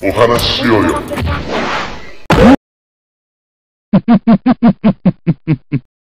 お話ししようよ。